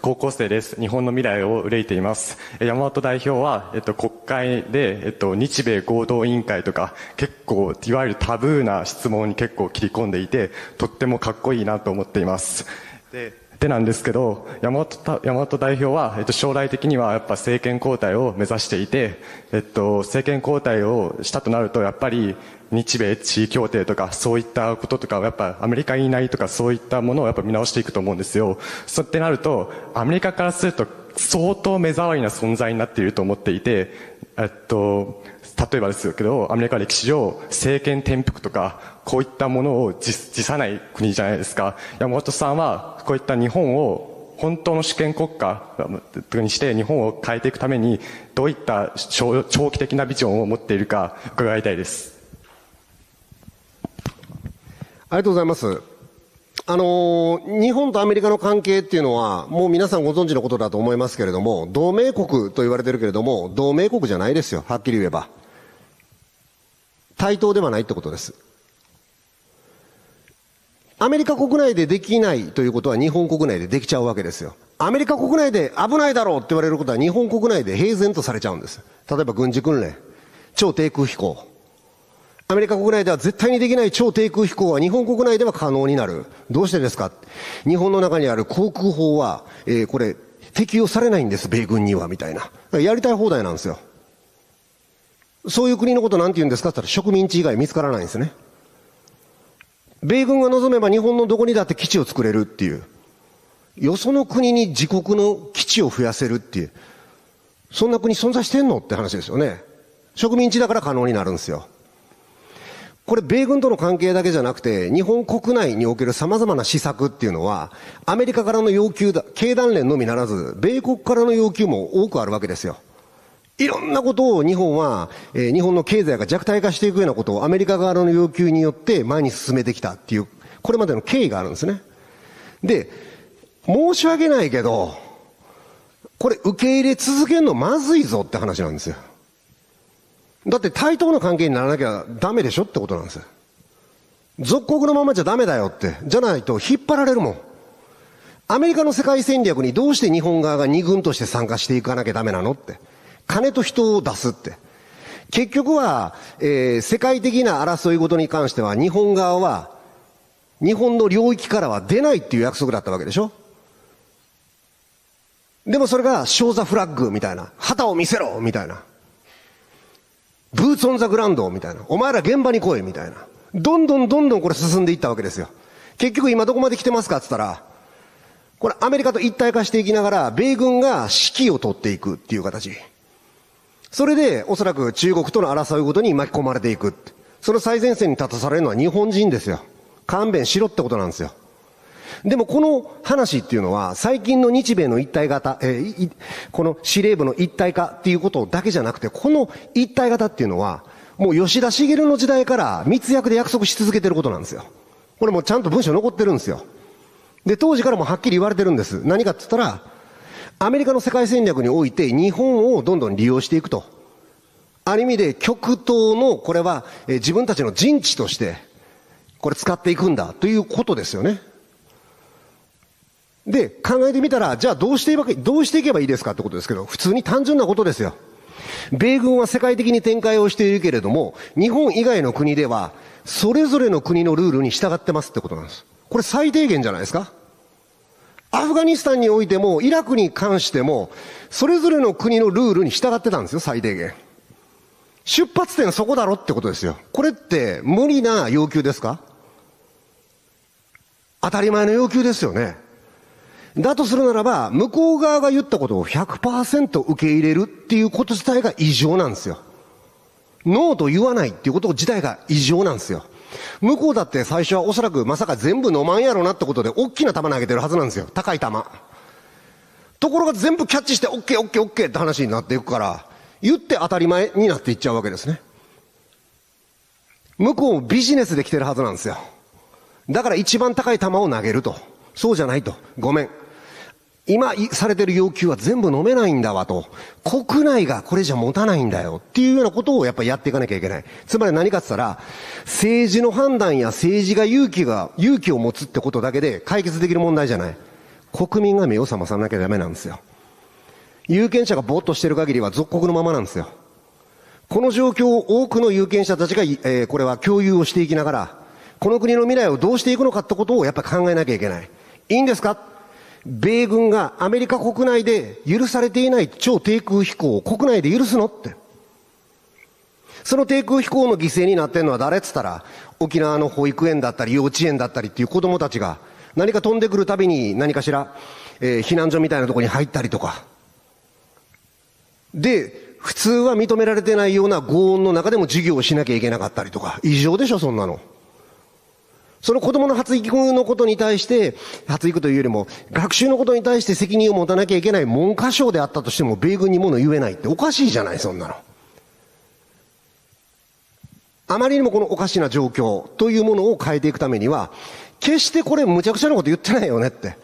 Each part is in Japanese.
高校生です。日本の未来を憂いています。山本代表は、えっと、国会で、えっと、日米合同委員会とか、結構、いわゆるタブーな質問に結構切り込んでいて、とってもかっこいいなと思っています。で、でなんですけど、山本山本代表は、えっと、将来的にはやっぱ政権交代を目指していて、えっと、政権交代をしたとなると、やっぱり、日米地位協定とか、そういったこととかやっぱアメリカにいないとか、そういったものをやっぱ見直していくと思うんですよ。そうってなると、アメリカからすると、相当目障りな存在になっていると思っていて、えっと、例えばですけど、アメリカ歴史上、政権転覆とか、こういったものを辞さない国じゃないですか。山本さんは、こういった日本を本当の主権国家にして日本を変えていくために、どういった長長期的なビジョンを持っているか伺いたいです。ありがとうございます。あの日本とアメリカの関係っていうのは、もう皆さんご存知のことだと思いますけれども、同盟国と言われてるけれども、同盟国じゃないですよ、はっきり言えば。対等ではないってことです。アメリカ国内でできないということは日本国内でできちゃうわけですよ。アメリカ国内で危ないだろうって言われることは日本国内で平然とされちゃうんです。例えば軍事訓練、超低空飛行。アメリカ国内では絶対にできない超低空飛行は日本国内では可能になる。どうしてですか？日本の中にある航空法は、えーこれ、適用されないんです、米軍には、みたいな。やりたい放題なんですよ。そういう国のことなんて言うんですか？って言ったら植民地以外見つからないんですね。米軍が望めば日本のどこにだって基地を作れるっていう。よその国に自国の基地を増やせるっていう。そんな国存在してんの？って話ですよね。植民地だから可能になるんですよ。これ、米軍との関係だけじゃなくて、日本国内における様々な施策っていうのは、アメリカからの要求だ、経団連のみならず、米国からの要求も多くあるわけですよ。いろんなことを日本は、えー日本の経済が弱体化していくようなことをアメリカ側の要求によって前に進めてきたっていう、これまでの経緯があるんですね。で、申し訳ないけど、これ受け入れ続けるのまずいぞって話なんですよ。だって対等な関係にならなきゃダメでしょってことなんですよ。属国のままじゃダメだよって。じゃないと引っ張られるもん。アメリカの世界戦略にどうして日本側が二軍として参加していかなきゃダメなのって。金と人を出すって。結局は、えー世界的な争いごとに関しては日本側は日本の領域からは出ないっていう約束だったわけでしょでもそれが、ショーザフラッグみたいな。旗を見せろみたいな。ブーツオンザグランドみたいな。お前ら現場に来いみたいな。どんどんどんどんこれ進んでいったわけですよ。結局今どこまで来てますかって言ったら、これアメリカと一体化していきながら、米軍が指揮を取っていくっていう形。それで、おそらく中国との争いごとに巻き込まれていく。その最前線に立たされるのは日本人ですよ。勘弁しろってことなんですよ。でもこの話っていうのは、最近の日米の一体型、えーこの司令部の一体化っていうことだけじゃなくて、この一体型っていうのは、もう吉田茂の時代から密約で約束し続けてることなんですよ。これもちゃんと文章残ってるんですよ。で、当時からもはっきり言われてるんです。何かって言ったら、アメリカの世界戦略において日本をどんどん利用していくと。ある意味で極東の、これは、え自分たちの陣地として、これ使っていくんだということですよね。で、考えてみたら、じゃあどうしていけばどうしていけばいいですかってことですけど、普通に単純なことですよ。米軍は世界的に展開をしているけれども、日本以外の国では、それぞれの国のルールに従ってますってことなんです。これ最低限じゃないですかアフガニスタンにおいても、イラクに関しても、それぞれの国のルールに従ってたんですよ、最低限。出発点そこだろってことですよ。これって無理な要求ですか？当たり前の要求ですよね。だとするならば、向こう側が言ったことを100%受け入れるっていうこと自体が異常なんですよ。ノーと言わないっていうこと自体が異常なんですよ。向こうだって最初はおそらくまさか全部飲まんやろなってことで大きな球投げてるはずなんですよ。高い球。ところが全部キャッチしてオッケーオッケーオッケーって話になっていくから、言って当たり前になっていっちゃうわけですね。向こうもビジネスで来てるはずなんですよ。だから一番高い球を投げると。そうじゃないと。ごめん。今されてる要求は全部飲めないんだわと。国内がこれじゃ持たないんだよっていうようなことをやっぱりやっていかなきゃいけない。つまり何かって言ったら、政治の判断や政治が勇気が、勇気を持つってことだけで解決できる問題じゃない。国民が目を覚まさなきゃダメなんですよ。有権者がぼーっとしてる限りは属国のままなんですよ。この状況を多くの有権者たちが、えー、これは共有をしていきながら、この国の未来をどうしていくのかってことをやっぱ考えなきゃいけない。いいんですか？米軍がアメリカ国内で許されていない超低空飛行を国内で許すの？って。その低空飛行の犠牲になってるのは誰？っつったら、沖縄の保育園だったり幼稚園だったりっていう子供たちが、何か飛んでくるたびに何かしら、えー、避難所みたいなところに入ったりとか。で、普通は認められてないような轟音の中でも授業をしなきゃいけなかったりとか。異常でしょ、そんなの。その子供の発育のことに対して、発育というよりも、学習のことに対して責任を持たなきゃいけない文科省であったとしても、米軍にもの言えないっておかしいじゃない、そんなの。あまりにもこのおかしな状況というものを変えていくためには、決してこれ無茶苦茶なこと言ってないよねって。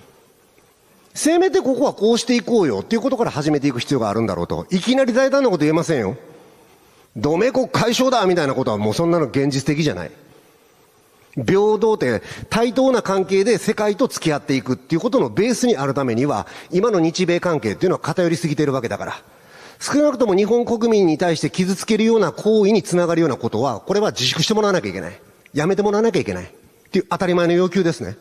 せめてここはこうしていこうよっていうことから始めていく必要があるんだろうと。いきなり大胆なこと言えませんよ。同盟国解消だみたいなことはもうそんなの現実的じゃない。平等って対等な関係で世界と付き合っていくっていうことのベースにあるためには、今の日米関係っていうのは偏りすぎてるわけだから。少なくとも日本国民に対して傷つけるような行為につながるようなことは、これは自粛してもらわなきゃいけない。やめてもらわなきゃいけない。っていう当たり前の要求ですね。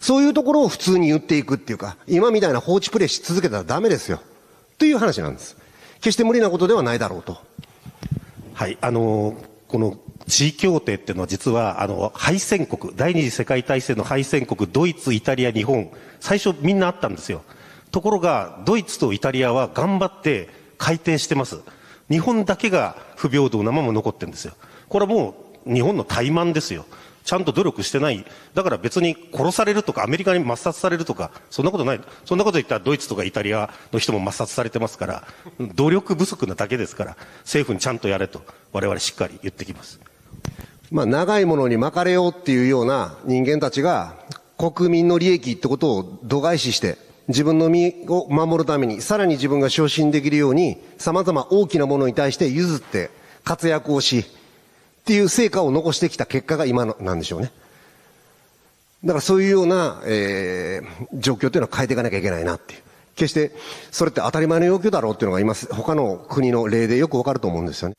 そういうところを普通に言っていくっていうか、今みたいな放置プレイし続けたらダメですよ。という話なんです。決して無理なことではないだろうと。はい、あのー、この地位協定っていうのは実は、あの、敗戦国、第二次世界大戦の敗戦国、ドイツ、イタリア、日本、最初みんなあったんですよ。ところが、ドイツとイタリアは頑張って改定してます。日本だけが不平等なまま残ってるんですよ。これはもう日本の怠慢ですよ。ちゃんと努力してない。だから別に殺されるとか、アメリカに抹殺されるとか、そんなことない。そんなこと言ったらドイツとかイタリアの人も抹殺されてますから、努力不足なだけですから、政府にちゃんとやれと、我々しっかり言ってきます。まあ、長いものに巻かれようっていうような人間たちが、国民の利益ってことを度外視して、自分の身を守るために、さらに自分が昇進できるように、様々大きなものに対して譲って活躍をし、っていう成果を残してきた結果が今のなんでしょうね。だからそういうような、えー、状況というのは変えていかなきゃいけないなっていう。決して、それって当たり前の要求だろうっていうのが今、他の国の例でよくわかると思うんですよね。